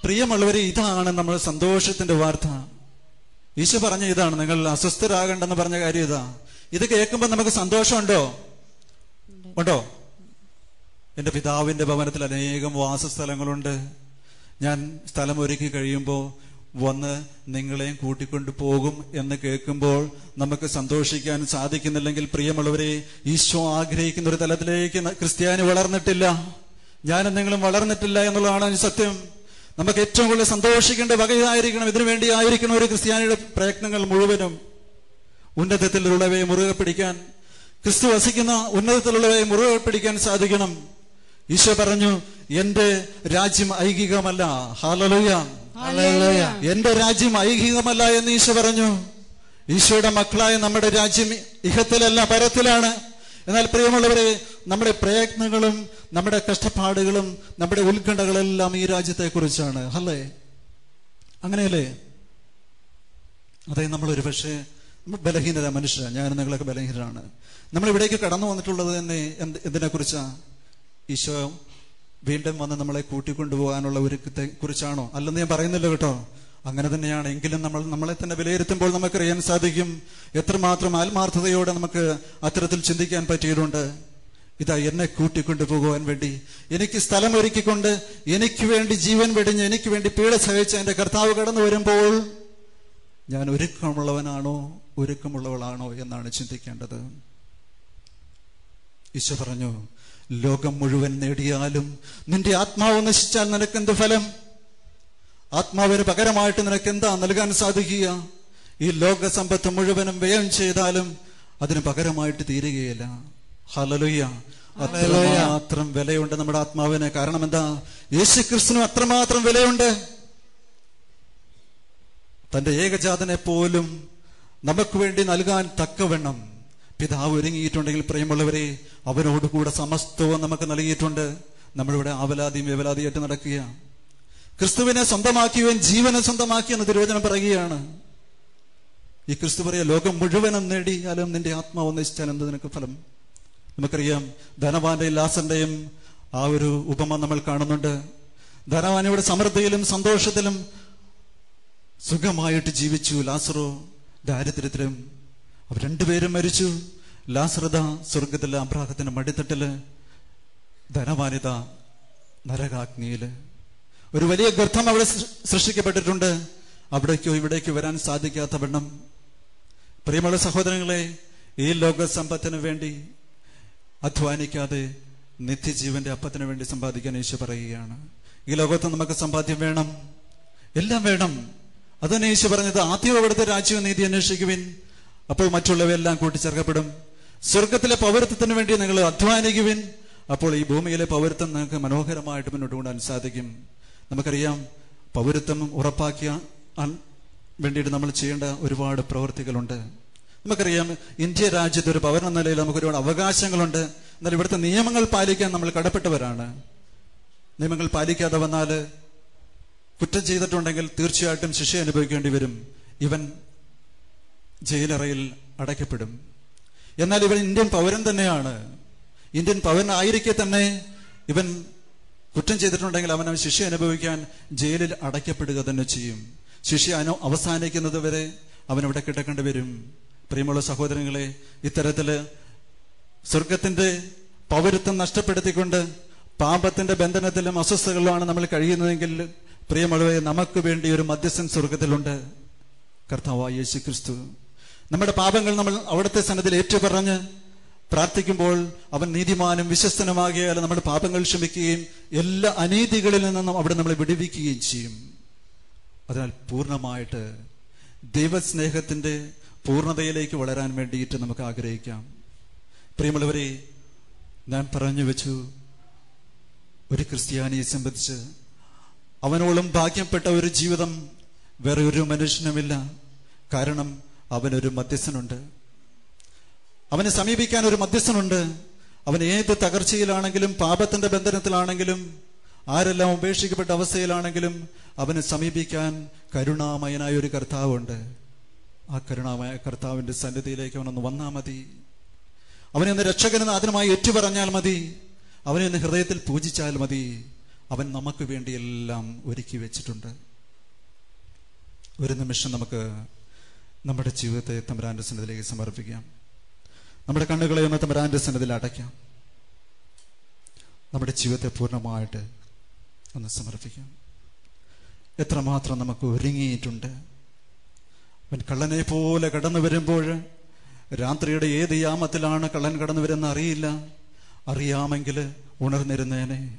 പ്രിയമുള്ളവരെ ഇതാണ് നമ്മൾ സന്തോഷത്തിന്റെ വാർത്ത. ഈശോ പറഞ്ഞ ഇതാണ് നിങ്ങൾ അസ്വസ്ഥരാകണ്ടെന്ന് പറഞ്ഞ കാര്യം ഇതാ. ഇത് കേൾക്കുമ്പോൾ നമുക്ക് സന്തോഷമുണ്ടോ? ഉണ്ടോ? എന്റെ പിതാവിന്റെ ഭവനത്തിൽ അനേകം വാസസ്ഥലങ്ങളുണ്ട്. ഞാൻ സ്ഥലം ഒരുക്കി കഴിയുമ്പോൾ വന്ന് നിങ്ങളെയും കൂട്ടിക്കൊണ്ടു പോകും എന്ന് കേൾക്കുമ്പോൾ നമുക്ക് സന്തോഷിക്കാൻ സാധിക്കുന്നില്ലെങ്കിൽ പ്രിയമുള്ളവരെ ഈശോ ആഗ്രഹിക്കുന്ന ഒരു തലത്തിലേക്ക് ക്രിസ്ത്യാനി വളർന്നിട്ടില്ല. ഞാനും നിങ്ങളും വളർന്നിട്ടില്ല എന്നുള്ളതാണ് അതിന് സത്യം. നമുക്ക് ഏറ്റവും കൂടുതൽ സന്തോഷിക്കേണ്ട വകയായിരിക്കണം. ഇതിനു വേണ്ടി ആയിരിക്കണം ഒരു ക്രിസ്ത്യാനിയുടെ പ്രയത്നങ്ങൾ മുഴുവനും. ഉന്നതത്തിലുള്ളവയെ മുറുകെ പിടിക്കാൻ ക്രിസ്തു വസിക്കുന്ന ഉന്നതത്തിലുള്ളവയെ മുറുകെ പിടിക്കാൻ സാധിക്കണം. ഈശോ പറഞ്ഞു എന്റെ രാജ്യം ഐഹികമല്ല. ഹാലലോയ. എന്റെ രാജ്യം ഐഹികമല്ല എന്ന് ഈശോ പറഞ്ഞു. ഈശോയുടെ മക്കളായ നമ്മുടെ രാജ്യം ഇഹത്തിലല്ല പരത്തിലാണ്. എന്നാൽ പ്രിയമുള്ളവരെ നമ്മുടെ പ്രയത്നങ്ങളും നമ്മുടെ കഷ്ടപ്പാടുകളും നമ്മുടെ ഉത്കണ്ഠകളെല്ലാം ഈ രാജ്യത്തെ കുറിച്ചാണ് അല്ലേ? അങ്ങനെയല്ലേ? അതെ നമ്മൾ ഒരു പക്ഷേ ബലഹീനത മനുഷ്യരാണ്. ഞാൻ നിങ്ങളൊക്കെ ബലഹീനരാണ്. നമ്മൾ ഇവിടേക്ക് കടന്നു വന്നിട്ടുള്ളത് തന്നെ എന്ത് എന്തിനെ കുറിച്ചാ ഈശോ വീണ്ടും വന്ന് നമ്മളെ കൂട്ടിക്കൊണ്ടുപോകാനുള്ള ഒരുക്കത്തെ കുറിച്ചാണോ? അല്ലെന്ന് ഞാൻ പറയുന്നില്ല കേട്ടോ. അങ്ങനെ തന്നെയാണ്. എങ്കിലും നമ്മൾ നമ്മളെ തന്നെ വിലയിരുത്തുമ്പോൾ നമുക്കറിയാൻ സാധിക്കും എത്രമാത്രം ആത്മാർത്ഥതയോടെ നമുക്ക് അത്തരത്തിൽ ചിന്തിക്കാൻ പറ്റിയിട്ടുണ്ട് ഇതാ എന്നെ കൂട്ടിക്കൊണ്ടുപോകുവാൻ വേണ്ടി എനിക്ക് സ്ഥലം ഒരുക്കിക്കൊണ്ട് എനിക്ക് വേണ്ടി ജീവൻ വെടിഞ്ഞ് എനിക്ക് വേണ്ടി പീഡ സഹിച്ച എന്റെ കർത്താവ് കടന്നു വരുമ്പോൾ ഞാൻ ഒരുക്കമുള്ളവനാണോ ഒരുക്കമുള്ളവളാണോ എന്നാണ് ചിന്തിക്കേണ്ടത്. ഈശോ പറഞ്ഞു ലോകം മുഴുവൻ നേടിയാലും നിന്റെ ആത്മാവ് നശിച്ചാൽ നിനക്ക് എന്ത് ഫലം? ആത്മാവിന് പകരമായിട്ട് നിനക്ക് എന്താ നൽകാൻ സാധിക്കുക? ഈ ലോക സമ്പത്ത് മുഴുവനും വ്യയം ചെയ്താലും അതിന് പകരമായിട്ട് തീരുകയില്ല. ഹലലുയ്യ അത്രമാത്രം വിലയുണ്ട് നമ്മുടെ ആത്മാവിന്. കാരണം എന്താ? യേശു ക്രിസ്തുനും അത്രമാത്രം വിലയുണ്ട്. തന്റെ ഏകജാതനെ പോലും നമുക്ക് വേണ്ടി നൽകാൻ തക്കവണ്ണം പിതാവ് ഒരുങ്ങിയിട്ടുണ്ടെങ്കിൽ പ്രിയമുള്ളവരെ അവനോടുകൂടെ സമസ്തവും നമുക്ക് നൽകിയിട്ടുണ്ട്. നമ്മളിവിടെ ആവലാതിയും വേവലാതിയായിട്ട് നടക്കുക ക്രിസ്തുവിനെ സ്വന്തമാക്കിയവൻ ജീവനെ സ്വന്തമാക്കി എന്ന് തിരുവചനം പറയുകയാണ്. ഈ ക്രിസ്തു പറയ ലോകം മുഴുവനും നേടിയാലും നിന്റെ ആത്മാവ് നശിച്ചാൽ എന്ത് നിനക്ക് ഫലം? നമുക്കറിയാം ധനവാന്റെയും ലാസന്റെയും ആ ഒരു ഉപമ നമ്മൾ കാണുന്നുണ്ട്. ധനവാനിയുടെ സമൃദ്ധിയിലും സന്തോഷത്തിലും സുഖമായിട്ട് ജീവിച്ചു. ലാസറോ ദാരിദ്ര്യത്തിലും അവർ രണ്ടുപേരും മരിച്ചു. ലാസറത സ്വർഗത്തിൽ അബ്രാഹത്തിന്റെ മടിത്തട്ടിൽ ധനവാനിത നരകാഗ്നിയിൽ ഒരു വലിയ ഗർത്തം അവിടെ സൃഷ്ടിക്കപ്പെട്ടിട്ടുണ്ട്. അവിടേക്കോ ഇവിടേക്കോ വരാൻ സാധിക്കാത്ത വണ്ണം. പ്രിയമുള്ള സഹോദരങ്ങളെ ഈ ലോക സമ്പത്തിന് വേണ്ടി അധ്വാനിക്കാതെ നിത്യജീവന്റെ അപ്പത്തിന് വേണ്ടി സമ്പാദിക്കാൻ യേശു പറയുകയാണ്. ഈ ലോകത്ത് നമുക്ക് സമ്പാദ്യം വേണം. എല്ലാം വേണം. അതന്നെ യേശു പറഞ്ഞത് ആദ്യം അവിടുത്തെ രാജ്യവും നീതി അന്വേഷിക്കുവിൻ. അപ്പോൾ മറ്റുള്ളവയെല്ലാം കൂട്ടിച്ചേർക്കപ്പെടും. സ്വർഗത്തിലെ പൗരത്വത്തിന് വേണ്ടി നിങ്ങൾ അധ്വാനിക്കുവിൻ. അപ്പോൾ ഈ ഭൂമിയിലെ പൗരത്വം നിങ്ങൾക്ക് മനോഹരമായിട്ട് മുന്നോട്ട് കൊണ്ടുപോകാൻ സാധിക്കും. നമുക്കറിയാം പൗരത്വം ഉറപ്പാക്കിയ വേണ്ടിയിട്ട് നമ്മൾ ചെയ്യേണ്ട ഒരുപാട് പ്രവൃത്തികളുണ്ട്. നമുക്കറിയാം ഇന്ത്യ രാജ്യത്ത് ഒരു പൗരൻ എന്ന നിലയിൽ നമുക്ക് ഒരുപാട് അവകാശങ്ങളുണ്ട്. എന്നാൽ ഇവിടുത്തെ നിയമങ്ങൾ പാലിക്കാൻ നമ്മൾ കടപ്പെട്ടവരാണ്. നിയമങ്ങൾ പാലിക്കാതെ വന്നാൽ കുറ്റം ചെയ്തിട്ടുണ്ടെങ്കിൽ തീർച്ചയായിട്ടും ശിക്ഷ അനുഭവിക്കേണ്ടി വരും. ഇവൻ ജയിലറയിൽ അടയ്ക്കപ്പെടും. എന്നാൽ ഇവൻ ഇന്ത്യൻ പൗരൻ തന്നെയാണ്. ഇന്ത്യൻ പൗരനായിരിക്കെ തന്നെ ഇവൻ കുറ്റം ചെയ്തിട്ടുണ്ടെങ്കിൽ അവൻ അവൻ ശിക്ഷ അനുഭവിക്കാൻ ജയിലിൽ അടയ്ക്കപ്പെടുക തന്നെ ചെയ്യും. ശിക്ഷ അനു അവസാനിക്കുന്നത് വരെ അവൻ ഇവിടെ കിടക്കേണ്ടി വരും. പ്രിയമുള്ള സഹോദരങ്ങളെ ഇത്തരത്തിൽ സ്വർഗത്തിന്റെ പൗരത്വം നഷ്ടപ്പെടുത്തിക്കൊണ്ട് പാപത്തിന്റെ ബന്ധനത്തിലും അസ്വസ്ഥകളിലുമാണ് നമ്മൾ കഴിയുന്നതെങ്കിൽ പ്രിയമുള്ളവരെ നമുക്ക് വേണ്ടി ഒരു മധ്യസ്ഥൻ സ്വർഗത്തിലുണ്ട്. കർത്താവായ യേശു ക്രിസ്തു നമ്മുടെ പാപങ്ങൾ നമ്മൾ അവിടുത്തെ സന്നദ്ധയിൽ ഏറ്റുപറഞ്ഞ് പ്രാർത്ഥിക്കുമ്പോൾ അവൻ നീതിമാനും വിശ്വസ്തനുമാകിയാൽ നമ്മുടെ പാപങ്ങൾ ക്ഷമിക്കുകയും എല്ലാ അനീതികളിൽ നിന്നും അവിടെ നമ്മളെ വിടുവിക്കുകയും ചെയ്യും. അതിനാൽ പൂർണമായിട്ട് ദൈവസ്നേഹത്തിന്റെ പൂർണതയിലേക്ക് വളരാൻ വേണ്ടിയിട്ട് നമുക്ക് ആഗ്രഹിക്കാം. പ്രിയമുള്ളവരെ ഞാൻ പറഞ്ഞു വെച്ചു ഒരു ക്രിസ്ത്യാനിയെ സംബന്ധിച്ച് അവനോളം ഭാഗ്യപ്പെട്ട ഒരു ജീവിതം വേറെ ഒരു മനുഷ്യനുമില്ല. കാരണം അവനൊരു മധ്യസ്ഥനുണ്ട്. അവനെ സമീപിക്കാൻ ഒരു മധ്യസ്ഥനുണ്ട്. അവൻ ഏത് തകർച്ചയിലാണെങ്കിലും പാപത്തിന്റെ ബന്ധനത്തിലാണെങ്കിലും ആരെല്ലാം ഉപേക്ഷിക്കപ്പെട്ട അവസ്ഥയിലാണെങ്കിലും അവനെ സമീപിക്കാൻ കരുണാമയനായ ഒരു കർത്താവുണ്ട്. ആ കരുണാമയ കർത്താവിന്റെ സന്നിധിയിലേക്ക് അവനൊന്ന് വന്നാൽ മതി. അവനെ ഒന്ന് രക്ഷകനെന്ന് ആദ്യമായി ഏറ്റുപറഞ്ഞാൽ മതി. അവനെ ഒന്ന് ഹൃദയത്തിൽ പൂജിച്ചാൽ മതി. അവൻ നമുക്ക് വേണ്ടി എല്ലാം ഒരുക്കി വെച്ചിട്ടുണ്ട്. ഒരു നിമിഷം നമുക്ക് നമ്മുടെ ജീവിതത്തെ തമ്പരാന്റെ സന്നിധിയിലേക്ക് സമർപ്പിക്കാം. നമ്മുടെ കണ്ണുകളെ ഒന്ന് തമ്പരാന്റെ സന്നിധിയിൽ അടയ്ക്കാം. നമ്മുടെ ജീവിതത്തെ പൂർണമായിട്ട് ഒന്ന് സമർപ്പിക്കാം. എത്രമാത്രം നമുക്ക് ഒരുങ്ങിയിട്ടുണ്ട്. അവൻ കള്ളനെ പോലെ കടന്നു വരുമ്പോൾ രാത്രിയുടെ ഏത് യാമത്തിലാണ് കള്ളൻ കടന്നു വരുന്ന അറിയില്ല. അറിയാമെങ്കിൽ ഉണർന്നിരുന്നേനെ.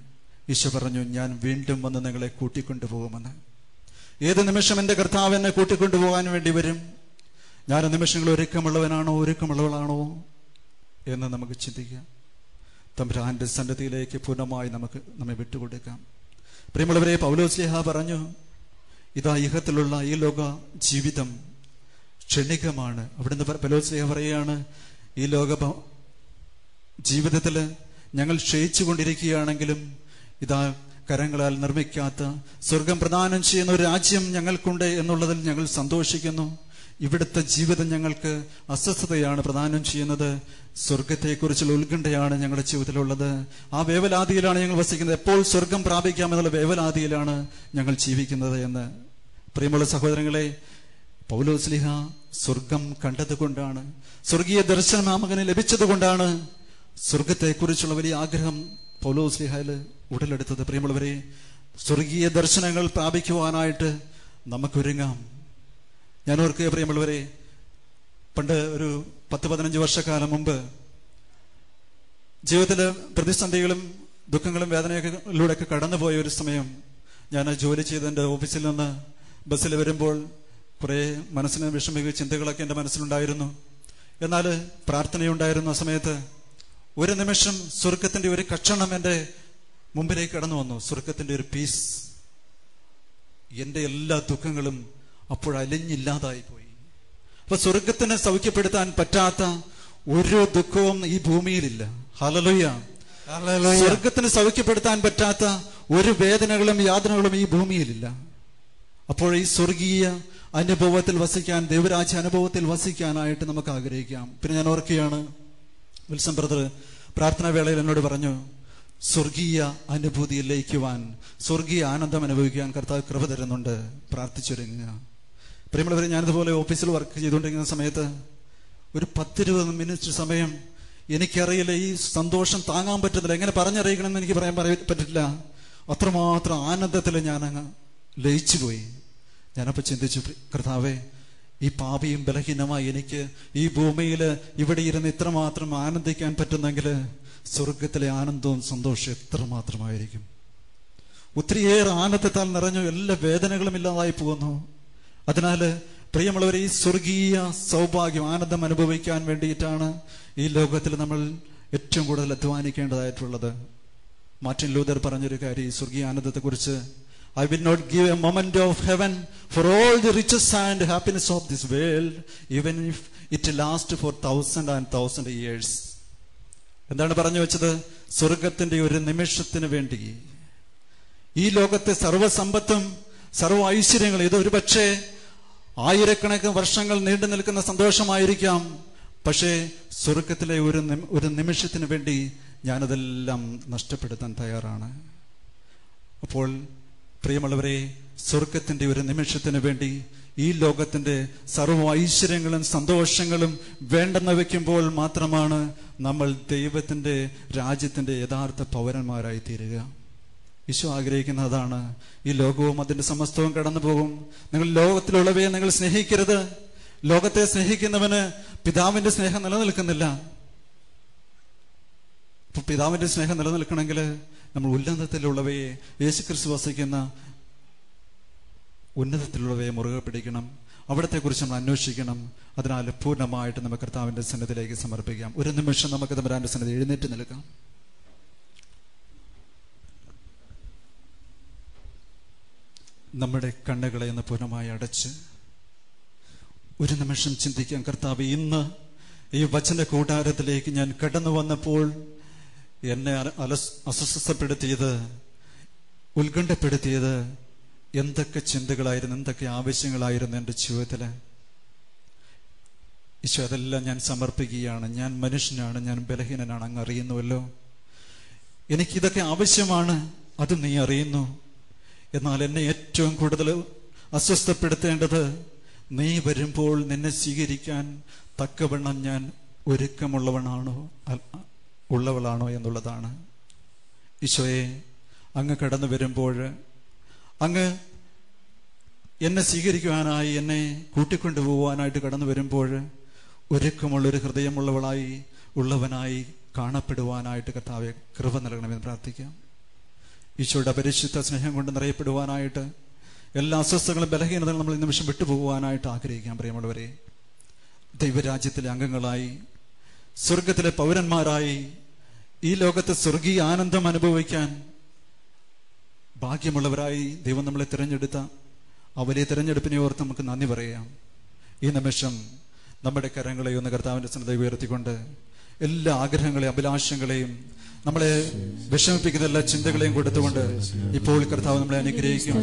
ഈശോ പറഞ്ഞു ഞാൻ വീണ്ടും വന്ന് നിങ്ങളെ കൂട്ടിക്കൊണ്ടുപോകുമെന്ന്. ഏത് നിമിഷം എന്റെ കർത്താവ് എന്നെ കൂട്ടിക്കൊണ്ടുപോകാൻ വേണ്ടി വരും? ഞാൻ നിമിഷങ്ങൾ ഒരുക്കമുള്ളവനാണോ ഒരുക്കമുള്ളവളാണോ എന്ന് നമുക്ക് ചിന്തിക്കാം. തമ്പുരാന്റെ സന്നദ്ധിയിലേക്ക് പൂർണമായി നമുക്ക് നമ്മെ വിട്ടുകൊടുക്കാം. പ്രിയമുള്ളവരെ പൗലോസ്ലേഹ പറഞ്ഞു ഇതാ ഇഹത്തിലുള്ള ഈ ലോക ജീവിതം ക്ഷണികമാണ്. അവിടുന്ന് പൗലോസ്ലിഹ പറയുകയാണ് ഈ ലോക ജീവിതത്തിൽ ഞങ്ങൾ ക്ഷയിച്ചു കൊണ്ടിരിക്കുകയാണെങ്കിലും ഇതാ കരങ്ങളാൽ നിർമ്മിക്കാത്ത സ്വർഗം പ്രദാനം ചെയ്യുന്ന ഒരു രാജ്യം ഞങ്ങൾക്കുണ്ട് എന്നുള്ളതിൽ ഞങ്ങൾ സന്തോഷിക്കുന്നു. ഇവിടുത്തെ ജീവിതം ഞങ്ങൾക്ക് അസ്വസ്ഥതയാണ് പ്രദാനം ചെയ്യുന്നത്. സ്വർഗത്തെക്കുറിച്ചുള്ള ഉത്കണ്ഠയാണ് ഞങ്ങളുടെ ജീവിതത്തിലുള്ളത്. ആ വേവലാതിയിലാണ് ഞങ്ങൾ വസിക്കുന്നത്. എപ്പോൾ സ്വർഗം പ്രാപിക്കാമെന്നുള്ള വേവലാതിയിലാണ് ഞങ്ങൾ ജീവിക്കുന്നത് എന്ന്. പ്രിയമുള്ള സഹോദരങ്ങളെ പൗലോസ്ലിഹ സ്വർഗം കണ്ടതുകൊണ്ടാണ് സ്വർഗീയ ദർശനം മകന് ലഭിച്ചതുകൊണ്ടാണ് സ്വർഗത്തെക്കുറിച്ചുള്ള വലിയ ആഗ്രഹം പൗലോസ്ലിഹയിൽ ഉടലെടുത്തത്. പ്രിയമുള്ളവരെ സ്വർഗീയ ദർശനങ്ങൾ പ്രാപിക്കുവാനായിട്ട് നമുക്കൊരുങ്ങാം. ഞാൻ ഓർക്കുക പ്രിയമുള്ളവരെ പണ്ട് ഒരു പത്ത് പതിനഞ്ച് വർഷക്കാലം മുമ്പ് ജീവിതത്തിലെ പ്രതിസന്ധികളും ദുഃഖങ്ങളും വേദനയിലൂടെയൊക്കെ കടന്നുപോയ ഒരു സമയം ഞാൻ ജോലി ചെയ്ത് എന്റെ ഓഫീസിൽ നിന്ന് ബസ്സിൽ വരുമ്പോൾ കുറേ മനസ്സിന് വിഷമിക്കുക ചിന്തകളൊക്കെ എന്റെ മനസ്സിലുണ്ടായിരുന്നു. എന്നാൽ പ്രാർത്ഥനയുണ്ടായിരുന്നു ആ സമയത്ത് ഒരു നിമിഷം സ്വർഗത്തിന്റെ ഒരു കക്ഷണം എന്റെ മുമ്പിലേക്ക് കടന്നു വന്നു. സ്വർഗത്തിന്റെ ഒരു പീസ് എന്റെ എല്ലാ ദുഃഖങ്ങളും അപ്പോൾ അലിഞ്ഞില്ലാതായി പോയി. അപ്പൊ സ്വർഗത്തിനെ സൗഖ്യപ്പെടുത്താൻ പറ്റാത്ത ഒരു ദുഃഖവും ഈ ഭൂമിയിലില്ല. ഹലലുയ. സ്വർഗത്തിന് സൗഖ്യപ്പെടുത്താൻ പറ്റാത്ത ഒരു വേദനകളും യാതനകളും ഈ ഭൂമിയിലില്ല. അപ്പോൾ ഈ സ്വർഗീയ അനുഭവത്തിൽ വസിക്കാൻ ദൈവരാജ്യ അനുഭവത്തിൽ വസിക്കാനായിട്ട് നമുക്ക് ആഗ്രഹിക്കാം. പിന്നെ ഞാൻ ഓർക്കുകയാണ് വിൽസൺ ബ്രദർ പ്രാർത്ഥനാ വേളയിൽ എന്നോട് പറഞ്ഞു സ്വർഗീയ അനുഭൂതി ലയിക്കുവാൻ സ്വർഗീയ ആനന്ദം അനുഭവിക്കാൻ കർത്താവ് കൃപ തരുന്നുണ്ട്. പ്രാർത്ഥിച്ചൊരുങ്ങുക. പ്രിയമുള്ളവരെ ഞാനിതുപോലെ ഓഫീസിൽ വർക്ക് ചെയ്തുകൊണ്ടിരിക്കുന്ന സമയത്ത് ഒരു പത്തിരുപത് മിനിറ്റ് സമയം എനിക്കറിയില്ല ഈ സന്തോഷം താങ്ങാൻ പറ്റുന്നില്ല. എങ്ങനെ പറഞ്ഞറിയിക്കണമെന്ന് എനിക്ക് പറയാൻ പറയാൻ പറ്റില്ല. അത്രമാത്രം ആനന്ദത്തിൽ ഞാൻ അങ്ങ് ലയിച്ചു പോയി ഞാനപ്പോൾ ചിന്തിച്ചു കർത്താവേ ഈ പാപിയും ബലഹീനമായി എനിക്ക് ഈ ഭൂമിയിൽ ഇവിടെ ഇരുന്ന് ഇത്രമാത്രം ആനന്ദിക്കാൻ പറ്റുന്നെങ്കിൽ സ്വർഗത്തിലെ ആനന്ദവും സന്തോഷവും എത്രമാത്രമായിരിക്കും? ഒത്തിരിയേറെ ആനന്ദത്താൽ നിറഞ്ഞു എല്ലാ വേദനകളും ഇല്ലാതായി പോകുന്നു. അതിനാൽ പ്രിയമുള്ളവർ ഈ സ്വർഗീയ സൗഭാഗ്യം ആനന്ദം അനുഭവിക്കാൻ വേണ്ടിയിട്ടാണ് ഈ ലോകത്തിൽ നമ്മൾ ഏറ്റവും കൂടുതൽ അധ്വാനിക്കേണ്ടതായിട്ടുള്ളത്. മാർട്ടിൻ ലൂതർ പറഞ്ഞൊരു കാര്യം ഈ സ്വർഗീയ ആനന്ദത്തെക്കുറിച്ച് I will not give a moment of heaven for all the riches and happiness of this world, even if it last for thousand and thousand years. എന്താണ് പറഞ്ഞു വെച്ചത്? സ്വർഗത്തിന്റെ ഒരു നിമിഷത്തിന് വേണ്ടി. ഈ ലോകത്തെ സർവസമ്പത്തും സർവ ഐശ്വര്യങ്ങളും ഇത് ഒരു പക്ഷേ ആയിരക്കണക്കിന് വർഷങ്ങൾ നീണ്ടു നിൽക്കുന്ന സന്തോഷമായിരിക്കാം. പക്ഷേ സ്വർഗത്തിലെ ഒരു ഒരു നിമിഷത്തിന് വേണ്ടി ഞാനതെല്ലാം നഷ്ടപ്പെടുത്താൻ തയ്യാറാണ്. അപ്പോൾ പ്രിയമുള്ളവരെ സ്വർഗത്തിന്റെ ഒരു നിമിഷത്തിന് വേണ്ടി ഈ ലോകത്തിന്റെ സർവ ഐശ്വര്യങ്ങളും സന്തോഷങ്ങളും വേണ്ടെന്ന് വെക്കുമ്പോൾ മാത്രമാണ് നമ്മൾ ദൈവത്തിന്റെ രാജ്യത്തിന്റെ യഥാർത്ഥ പൗരന്മാരായി തീരുക. ഈശോ ആഗ്രഹിക്കുന്ന അതാണ് ഈ ലോകവും അതിന്റെ സമസ്തവും കടന്നു പോകും നിങ്ങൾ ലോകത്തിലുള്ളവയെ നിങ്ങൾ സ്നേഹിക്കരുത്. ലോകത്തെ സ്നേഹിക്കുന്നവന് പിതാവിന്റെ സ്നേഹം നിലനിൽക്കുന്നില്ല. പിതാവിന്റെ സ്നേഹം നിലനിൽക്കണമെങ്കിൽ നമ്മൾ ഉന്നതത്തിലുള്ളവയെ യേശുക്രിസ്തു വസിക്കുന്ന ഉന്നതത്തിലുള്ളവയെ മുറുകെ പിടിക്കണം. അവിടത്തെക്കുറിച്ച് നമ്മൾ അന്വേഷിക്കണം. അതിനാൽ പൂർണമായിട്ട് നമുക്ക് കർത്താവിന്റെ സന്നദ്ധയിലേക്ക് സമർപ്പിക്കാം. ഒരു നിമിഷം നമുക്ക് തമ്പരാന്റെ സന്നദ്ധി എഴുന്നേറ്റ് നിൽക്കാം. നമ്മുടെ കണ്ണുകളെ ഒന്ന് പൂർണമായി അടച്ച് ഒരു നിമിഷം ചിന്തിക്കാം. കർത്താവ് ഇന്ന് ഈ വചന കൂടാരത്തിലേക്ക് ഞാൻ കടന്നു വന്നപ്പോൾ എന്നെ അസ്വസ്ഥപ്പെടുത്തിയത് ഉത്കണ്ഠപ്പെടുത്തിയത് എന്തൊക്കെ ചിന്തകളായിരുന്നു എന്തൊക്കെ ആവശ്യങ്ങളായിരുന്നു എന്റെ ജീവിതത്തിൽ ഈശോ അതെല്ലാം ഞാൻ സമർപ്പിക്കുകയാണ്. ഞാൻ മനുഷ്യനാണ് ഞാൻ ബലഹീനനാണ് അങ്ങ് അറിയുന്നുവല്ലോ. എനിക്കിതൊക്കെ ആവശ്യമാണ് അത് നീ അറിയുന്നു. എന്നാൽ എന്നെ ഏറ്റവും കൂടുതൽ അസ്വസ്ഥപ്പെടുത്തേണ്ടത് നീ വരുമ്പോൾ നിന്നെ സ്വീകരിക്കാൻ തക്കവണ്ണം ഞാൻ ഒരുക്കമുള്ളവനാണോ? ഉള്ളവളാണോ എന്നുള്ളതാണ്. ഈശോയെ അങ്ങ് കടന്നു വരുമ്പോൾ അങ്ങ് എന്നെ സ്വീകരിക്കുവാനായി എന്നെ കൂട്ടിക്കൊണ്ടുപോകാനായിട്ട് കടന്നു വരുമ്പോൾ ഒരുക്കമുള്ളൊരു ഹൃദയമുള്ളവളായി ഉള്ളവനായി കാണപ്പെടുവാനായിട്ട് കർത്താവെ കൃപ നൽകണമെന്ന് പ്രാർത്ഥിക്കാം. ഈശോയുടെ പരിശുദ്ധ സ്നേഹം കൊണ്ട് നിറയപ്പെടുവാനായിട്ട് എല്ലാ അസ്വസ്ഥങ്ങളും ബലഹീനതകളും നമ്മൾ ഈ നിമിഷം വിട്ടുപോകുവാനായിട്ട് ആഗ്രഹിക്കാം പ്രിയമുള്ളവരെ. ദൈവരാജ്യത്തിലെ അംഗങ്ങളായി സ്വർഗത്തിലെ പൗരന്മാരായി ഈ ലോകത്തെ സ്വർഗീയ ആനന്ദം അനുഭവിക്കാൻ ഭാഗ്യമുള്ളവരായി ദൈവം നമ്മളെ തിരഞ്ഞെടുത്ത ആ വലിയ തിരഞ്ഞെടുപ്പിനെ ഓർത്ത് നമുക്ക് നന്ദി പറയാം. ഈ നിമിഷം നമ്മുടെ കരങ്ങളെ ഒന്ന് കർത്താവിന്റെ സന്നദ്ധ ഉയർത്തിക്കൊണ്ട് എല്ലാ ആഗ്രഹങ്ങളെയും അഭിലാഷങ്ങളെയും നമ്മളെ വിഷമിപ്പിക്കുന്ന എല്ലാ ചിന്തകളെയും കൊടുത്തുകൊണ്ട് ഇപ്പോൾ കർത്താവ് നമ്മളെ അനുഗ്രഹിക്കും.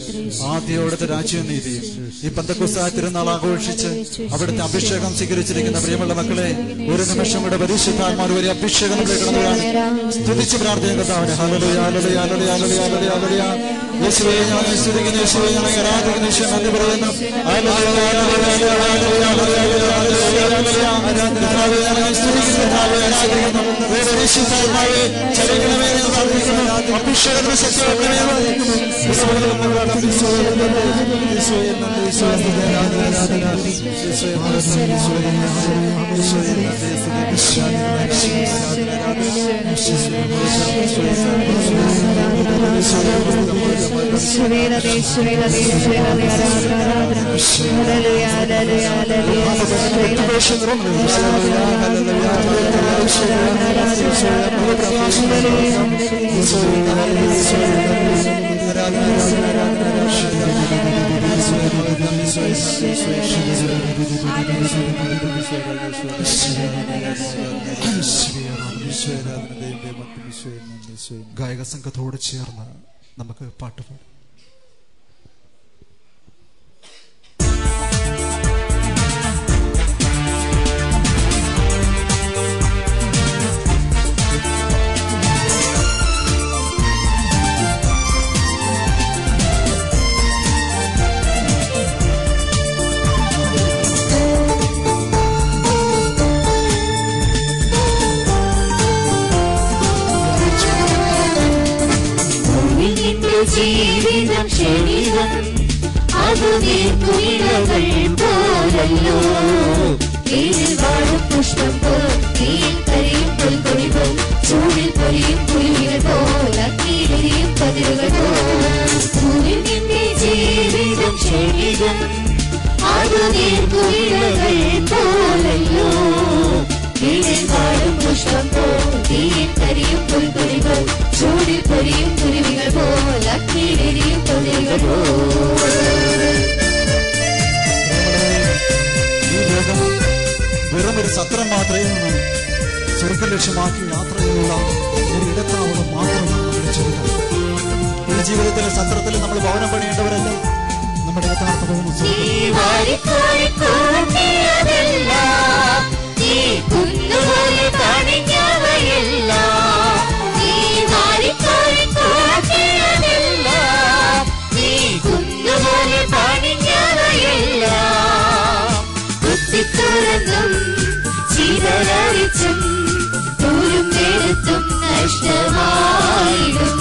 ആദ്യം അവിടുത്തെ രാജ്യവും നീതിയും ഈ പന്തക്കുസായ തിരുനാൾ ആഘോഷിച്ച് അവിടുത്തെ അഭിഷേകം സ്വീകരിച്ചിരിക്കുന്ന പ്രിയമുള്ള മക്കളെ ഒരു നിമിഷം കൂടെ പരിശുദ്ധാത്മാർ ഒരു അഭിഷേകം സ്തുതിച്ച് പ്രാർത്ഥിക്കുന്ന കർത്താവിനെ. ഞാൻ സ്തുതിക്കുന്നു. ഞാൻ ആരാധിക്കുന്നു. Hallelujah, hallelujah, hallelujah, hallelujah, hallelujah, hallelujah, hallelujah. കർത്താവേ, ഞാൻ സ്തുതിക്കുന്നു കർത്താവേ, ആരാധിക്കുന്നു വേറെ പരിശുദ്ധാത്മാവേ ചലിക്കണമേ എന്ന് പ്രാർത്ഥിക്കുന്നു അഭിഷേകത്തിന് ശക്തിയാക്കണമേ ഗായക സംഘത്തോട് ചേർന്ന് നമുക്ക് പാട്ട് പാടാം. ഒരു നിന്ന് സ്വർഗലക്ഷ്യമാക്കി യാത്ര ചെയ്യുന്ന ഒരു ഇടത്താവളം മാത്രമാണ് നമ്മുടെ ജീവിതം ഈ ജീവിതത്തിലെ സത്രത്തിൽ നമ്മൾ ഭവനം പണിയേണ്ടവരല്ല. നമ്മുടെ യഥാർത്ഥ ഭവനം സ്വർഗം. ചിതറിച്ചും തൂരും എടുത്തും നഷ്ടമായിടും.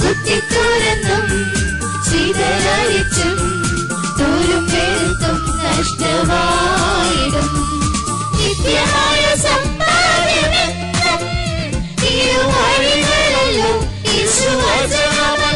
കുത്തിത്തുറന്നും ചിതറിച്ചും തൂരും എടുത്തും നഷ്ടമായിടും. നിത്യമായ സമ്പാദ്യമെന്നും ഇരുവഴികളല്ലോ യേശുവചനമല്ലോ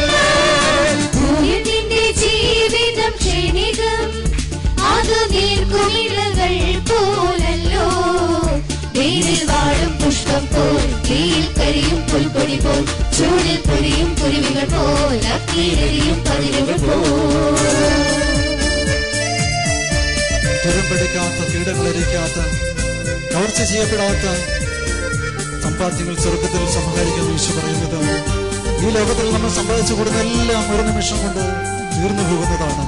തീയിൽ കരിയും പുൽപ്പൊടി പോൽ ചൂടിൽ പൊരിയും കുരുവികൾ പോൽ അക്കീരയും പതിരുകൾ പോൽ. തുരമ്പെടുക്കാത്ത കീടങ്ങളരിക്കാത്ത കവർച്ച ചെയ്യപ്പെടാത്ത സമ്പാദ്യങ്ങൾ സ്വർഗത്തിൽ സംഹരിക്കുന്ന വിഷു പറയുന്നത്. ഈ ലോകത്തിൽ നമ്മൾ സമ്പാദിച്ചു കൂടുന്ന എല്ലാം ഒരു നിമിഷം കൊണ്ട് തീർന്നു പോകുന്നതാണ്.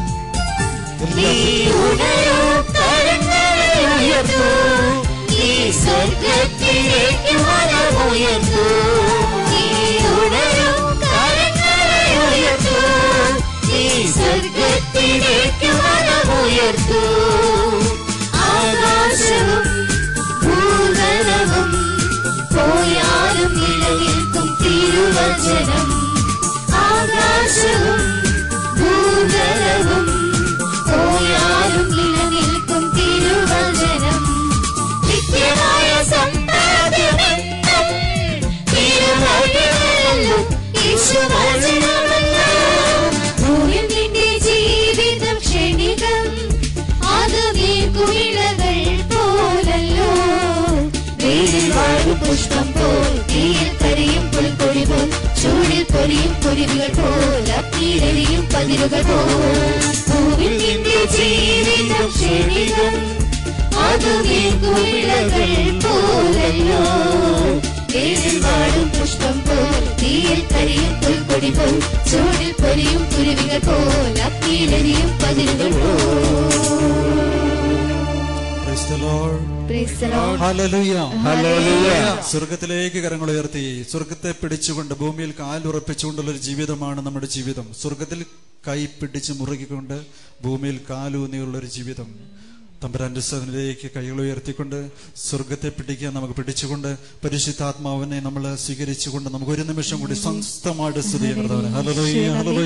എല്ലാം നീ സ്വർഗത്തിലേക്ക് മനമുയർത്തൂ നീ ഉണരൂ കരങ്ങളെ ഉയർത്തൂ. നീ സ്വർഗത്തിലേക്ക് മനമുയർത്തൂ ആകാശവും ഭൂതലവും പോയാലും നിലനിൽക്കും തിരുവചനം. ആകാശവും പുഷ്പം പോൽ തീയിൽ കരിയും പുൽക്കൊടി പോൽ ചൂടിൽ പൊരിയും പൊരിവുകൾ പോൽ അഗ്നിയിലെരിയും പതിരുകൾ പോൽ. പൂവിൽ നിന്റെ ജീവിതം ക്ഷണികം പോലല്ലോ. വേരിൽ വാടും പുഷ്പം പോൽ തീയിൽ കരിയും പുൽക്കൊടി പോൽ ചൂടിൽ പൊരിയും കുരുവികൾ പോൽ അഗ്നിയിലെരിയും പതിരുകൾ പോൽ. സ്വർഗത്തിലേക്ക് കരങ്ങൾ ഉയർത്തി സ്വർഗത്തെ പിടിച്ചുകൊണ്ട് ഭൂമിയിൽ കാലുറപ്പിച്ചുകൊണ്ടുള്ള ഒരു ജീവിതമാണ് നമ്മുടെ ജീവിതം. സ്വർഗത്തിൽ കൈ പിടിച്ച് മുറുകിക്കൊണ്ട് ഭൂമിയിൽ കാലൂന്നിയുള്ള ഒരു ജീവിതം. തമ്പുരാന്റെ സ്വനിലേക്ക് കൈകൾ ഉയർത്തിക്കൊണ്ട് സ്വർഗത്തെ പിടിക്കാൻ നമുക്ക് പിടിച്ചുകൊണ്ട് പരിശുദ്ധാത്മാവിനെ നമ്മൾ സ്വീകരിച്ചുകൊണ്ട് നമുക്ക് ഒരു നിമിഷം കൂടി സംസ്ഥമായിട്ട് സ്തുതി ചെയ്യാൻ hello hallelujah,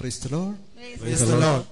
Praise the Lord. Praise the Lord.